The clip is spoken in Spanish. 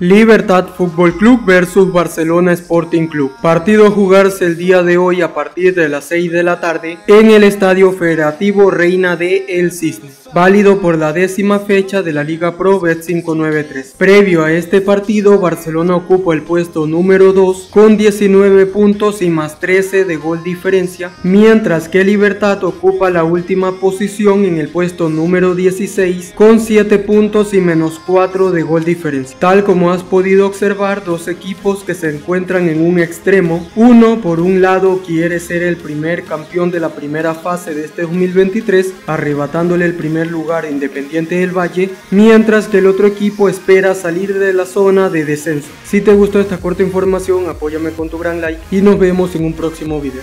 Libertad Fútbol Club versus Barcelona Sporting Club. Partido a jugarse el día de hoy a partir de las 6 de la tarde en el Estadio Federativo Reina de El Cisne, válido por la décima fecha de la Liga Pro Bet 593. Previo a este partido, Barcelona ocupa el puesto número 2 con 19 puntos y más 13 de gol diferencia, mientras que Libertad ocupa la última posición en el puesto número 16 con 7 puntos y menos 4 de gol diferencia. Tal como has podido observar, dos equipos que se encuentran en un extremo. Uno, por un lado, quiere ser el primer campeón de la primera fase de este 2023, arrebatándole el primer lugar Independiente del Valle, mientras que el otro equipo espera salir de la zona de descenso. Si te gustó esta corta información, apóyame con tu gran like y nos vemos en un próximo video.